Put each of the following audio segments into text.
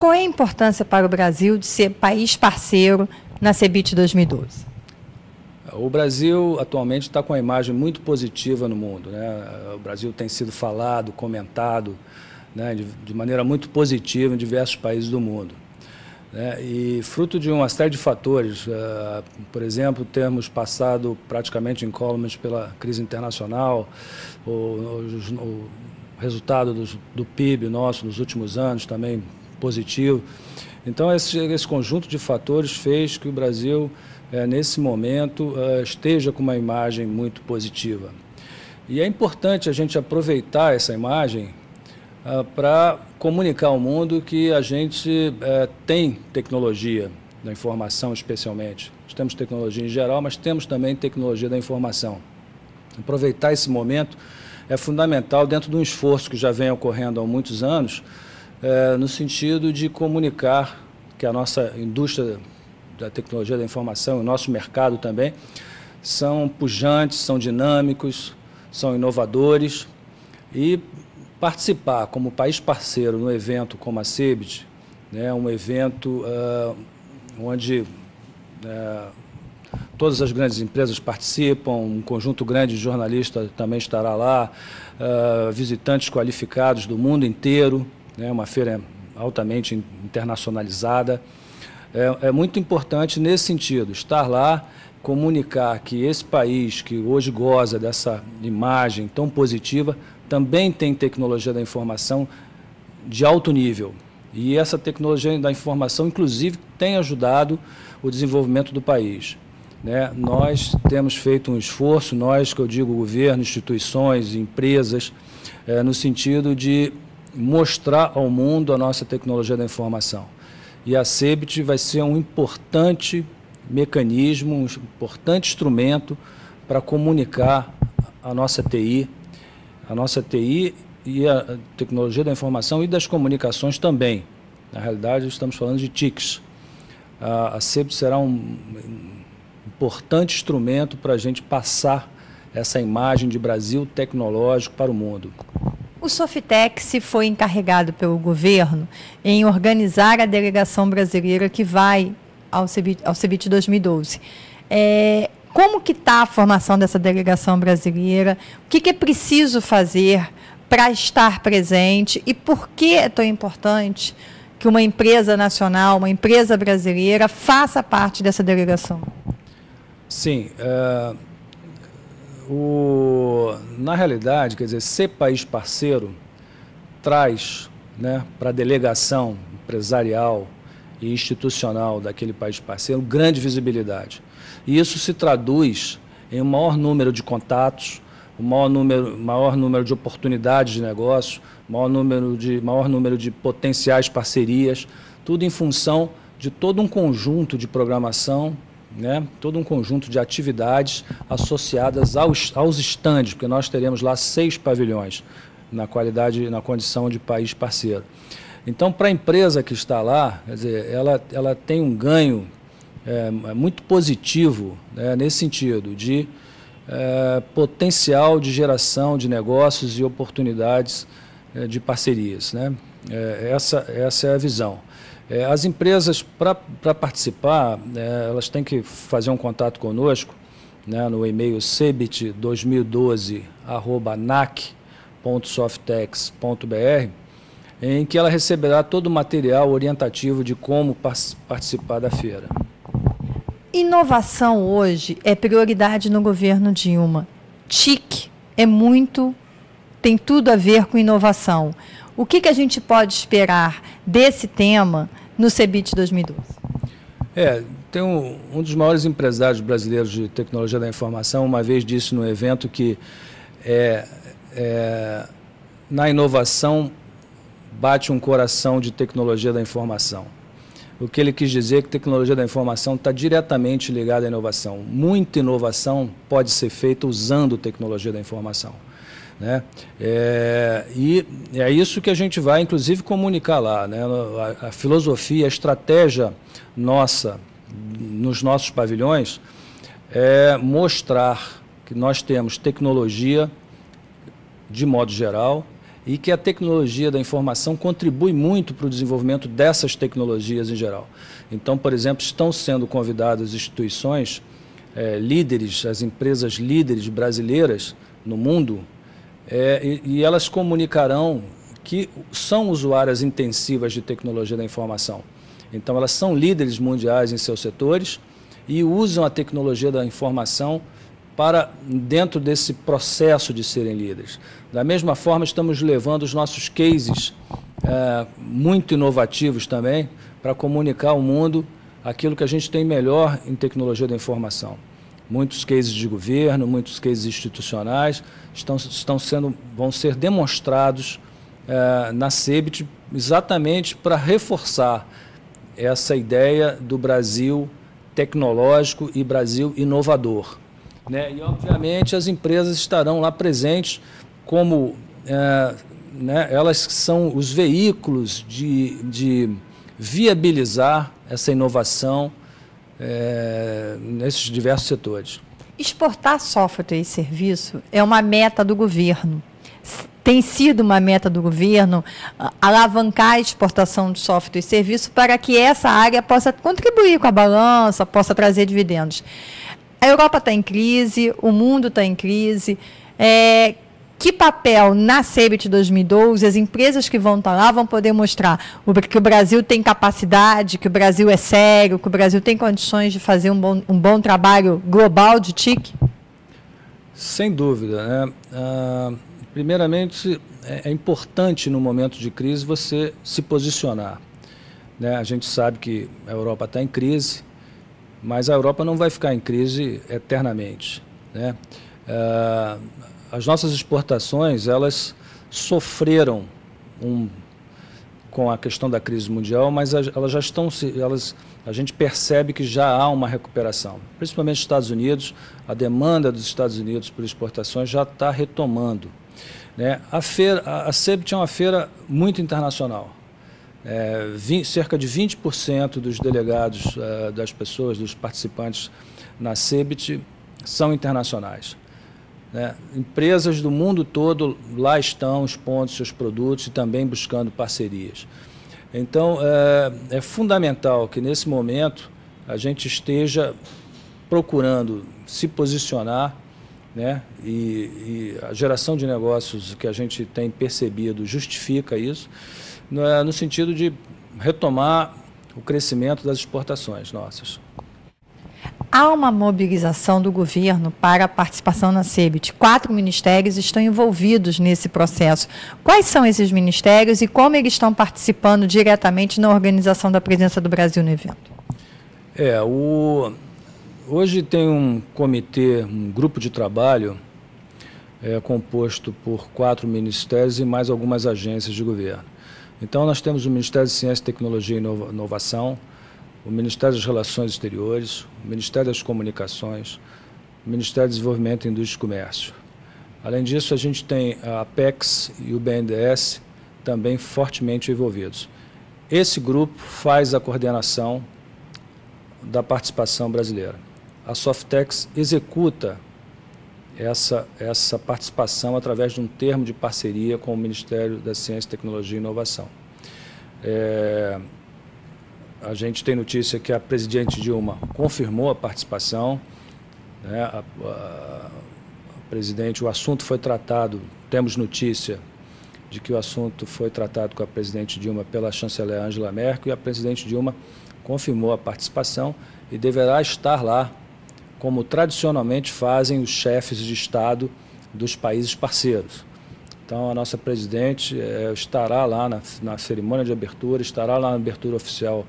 Qual é a importância para o Brasil de ser país parceiro na CEBIT 2012? O Brasil atualmente está com uma imagem muito positiva no mundo. Né? O Brasil tem sido falado, comentado né, de, de, maneira muito positiva em diversos países do mundo. Né? E fruto de uma série de fatores, uh, por exemplo, termos passado praticamente incólumes pela crise internacional, o, o, o resultado do, do PIB nosso nos últimos anos também positivo. Então, esse, esse conjunto de fatores fez que o Brasil, é, nesse momento, é, esteja com uma imagem muito positiva. E é importante a gente aproveitar essa imagem é, para comunicar ao mundo que a gente tem tecnologia da informação, especialmente. Nós temos tecnologia em geral, mas temos também tecnologia da informação. Aproveitar esse momento é fundamental dentro de um esforço que já vem ocorrendo há muitos anos, é, no sentido de comunicar que a nossa indústria da tecnologia da informação, o nosso mercado também, são pujantes, são dinâmicos, são inovadores. E participar como país parceiro no evento como a CEBIT, né, um evento uh, onde uh, todas as grandes empresas participam, um conjunto grande de jornalistas também estará lá, uh, visitantes qualificados do mundo inteiro, né, uma feira altamente internacionalizada. É, é muito importante nesse sentido, estar lá, comunicar que esse país que hoje goza dessa imagem tão positiva também tem tecnologia da informação de alto nível. E essa tecnologia da informação, inclusive, tem ajudado o desenvolvimento do país. Né? Nós temos feito um esforço, nós, que eu digo governo, instituições, empresas, é, no sentido de mostrar ao mundo a nossa tecnologia da informação. E a CEBIT vai ser um importante mecanismo, um importante instrumento para comunicar a nossa TI, a nossa TI e a tecnologia da informação e das comunicações também. Na realidade, estamos falando de TICs. A, a CEBIT será um importante instrumento para a gente passar essa imagem de Brasil tecnológico para o mundo. O Sofitex foi encarregado pelo governo em organizar a delegação brasileira que vai ao CEBIT, ao CEBIT 2012. É, como que está a formação dessa delegação brasileira? O que, que é preciso fazer para estar presente e por que é tão importante que uma empresa nacional, uma empresa brasileira, faça parte dessa delegação? Sim. Uh o, na realidade, quer dizer, ser país parceiro traz né, para a delegação empresarial e institucional daquele país parceiro grande visibilidade. E isso se traduz em um maior número de contatos, um maior número, maior número de oportunidades de negócio, maior número de, maior número de potenciais parcerias, tudo em função de todo um conjunto de programação né, todo um conjunto de atividades associadas aos, aos estandes, porque nós teremos lá seis pavilhões na qualidade, na condição de país parceiro. Então, para a empresa que está lá, quer dizer, ela, ela tem um ganho é, muito positivo né, nesse sentido, de é, potencial de geração de negócios e oportunidades é, de parcerias. Né? É, essa, essa é a visão. É, as empresas, para participar, é, elas têm que fazer um contato conosco né, no e-mail cebit2012.nac.softex.br, em que ela receberá todo o material orientativo de como participar da feira. Inovação hoje é prioridade no governo Dilma. TIC é muito, tem tudo a ver com inovação. O que, que a gente pode esperar desse tema no CEBIT 2012? É, tem um, um, dos maiores empresários brasileiros de tecnologia da informação, uma vez disse no evento que é, é, na inovação bate um coração de tecnologia da informação. O que ele quis dizer é que tecnologia da informação está diretamente ligada à inovação. Muita inovação pode ser feita usando tecnologia da informação. Né? É, e é isso que a gente vai, inclusive, comunicar lá. Né? A, a filosofia, a estratégia nossa, nos nossos pavilhões, é mostrar que nós temos tecnologia, de modo geral, e que a tecnologia da informação contribui muito para o desenvolvimento dessas tecnologias em geral. Então, por exemplo, estão sendo convidadas instituições é, líderes, as empresas líderes brasileiras no mundo, é, e, e elas comunicarão que são usuárias intensivas de tecnologia da informação. Então, elas são líderes mundiais em seus setores e usam a tecnologia da informação para dentro desse processo de serem líderes. Da mesma forma, estamos levando os nossos cases é, muito inovativos também para comunicar ao mundo aquilo que a gente tem melhor em tecnologia da informação. Muitos cases de governo, muitos cases institucionais estão, estão sendo, vão ser demonstrados é, na CEBIT exatamente para reforçar essa ideia do Brasil tecnológico e Brasil inovador. Né? E, obviamente, as empresas estarão lá presentes como é, né, elas são os veículos de, de viabilizar essa inovação é, nesses diversos setores. Exportar software e serviço é uma meta do governo. Tem sido uma meta do governo alavancar a exportação de software e serviço para que essa área possa contribuir com a balança, possa trazer dividendos. A Europa está em crise, o mundo está em crise. É, que papel na CEBIT 2012 as empresas que vão estar lá vão poder mostrar que o Brasil tem capacidade, que o Brasil é sério, que o Brasil tem condições de fazer um bom, um bom trabalho global de TIC? Sem dúvida. Né? Ah, primeiramente, é, é importante no momento de crise você se posicionar. Né? A gente sabe que a Europa está em crise, mas a Europa não vai ficar em crise eternamente. Né? Uh, as nossas exportações elas sofreram um, com a questão da crise mundial, mas elas já estão elas a gente percebe que já há uma recuperação, principalmente nos Estados Unidos, a demanda dos Estados Unidos por exportações já está retomando. Né? A feira, a, CEBIT é uma feira muito internacional. É, 20, cerca de 20% dos delegados, uh, das pessoas, dos participantes na CEBIT são internacionais. Né? Empresas do mundo todo lá estão expondo seus produtos e também buscando parcerias. Então, é, é fundamental que nesse momento a gente esteja procurando se posicionar né? E, e, a geração de negócios que a gente tem percebido justifica isso no, no sentido de retomar o crescimento das exportações nossas. Há uma mobilização do governo para a participação na CEBIT. Quatro ministérios estão envolvidos nesse processo. Quais são esses ministérios e como eles estão participando diretamente na organização da presença do Brasil no evento? É, o... hoje tem um comitê, um grupo de trabalho é, composto por quatro ministérios e mais algumas agências de governo. Então, nós temos o Ministério de Ciência, Tecnologia e Inovação, o Ministério das Relações Exteriores, o Ministério das Comunicações, o Ministério do Desenvolvimento, Indústria e Comércio. Além disso, a gente tem a Apex e o BNDES também fortemente envolvidos. Esse grupo faz a coordenação da participação brasileira. A Softex executa essa, essa participação através de um termo de parceria com o Ministério da Ciência, Tecnologia e Inovação. É, a gente tem notícia que a presidente Dilma confirmou a participação. Né, a, a, a presidente, o assunto foi tratado, temos notícia de que o assunto foi tratado com a presidente Dilma pela chanceler Angela Merkel e a presidente Dilma confirmou a participação e deverá estar lá como tradicionalmente fazem os chefes de Estado dos países parceiros. Então, a nossa presidente é, estará lá na, na, cerimônia de abertura, estará lá na abertura oficial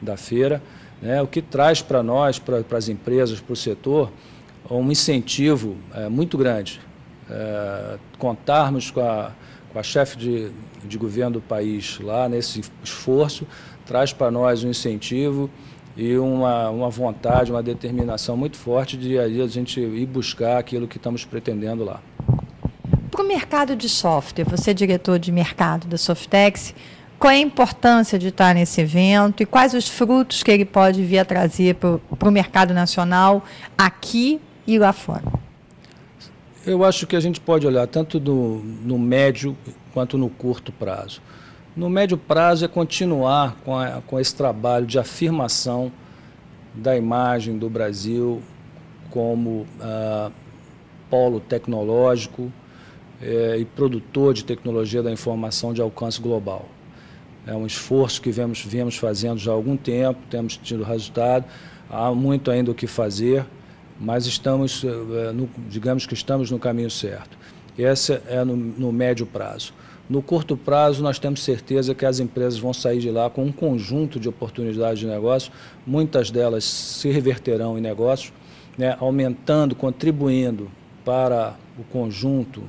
da feira, né, o que traz para nós, para as empresas, para o setor, um incentivo é, muito grande. É, contarmos com a, com a chefe de, de governo do país lá nesse esforço, traz para nós um incentivo e uma, uma vontade, uma determinação muito forte de a gente ir buscar aquilo que estamos pretendendo lá. Para o mercado de software, você é diretor de mercado da Softex, qual é a importância de estar nesse evento e quais os frutos que ele pode vir a trazer para o mercado nacional aqui e lá fora? Eu acho que a gente pode olhar tanto no, no médio quanto no curto prazo. No médio prazo é continuar com, a, com esse trabalho de afirmação da imagem do Brasil como ah, polo tecnológico eh, e produtor de tecnologia da informação de alcance global. É um esforço que viemos, viemos fazendo já há algum tempo, temos tido resultado, há muito ainda o que fazer, mas estamos, eh, no, digamos que estamos no caminho certo. Esse é no, no médio prazo. No curto prazo, nós temos certeza que as empresas vão sair de lá com um conjunto de oportunidades de negócio, muitas delas se reverterão em negócios, né, aumentando, contribuindo para o conjunto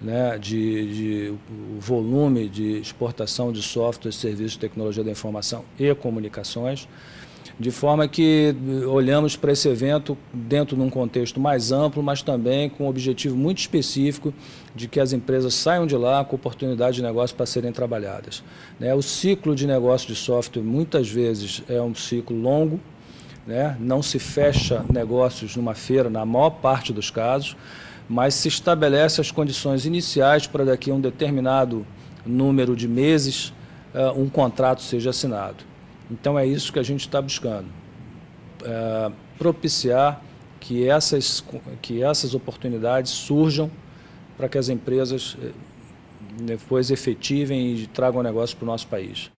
né, de, de volume de exportação de softwares, serviços de tecnologia da informação e comunicações, de forma que olhamos para esse evento dentro de um contexto mais amplo, mas também com um objetivo muito específico de que as empresas saiam de lá com oportunidade de negócio para serem trabalhadas. Né, o ciclo de negócio de software muitas vezes é um ciclo longo, né, não se fecha negócios numa feira, na maior parte dos casos, mas se estabelece as condições iniciais para daqui a um determinado número de meses uh, um contrato seja assinado. Então é isso que a gente está buscando, uh, propiciar que essas, que essas oportunidades surjam para que as empresas depois efetivem e tragam negócio para o nosso país.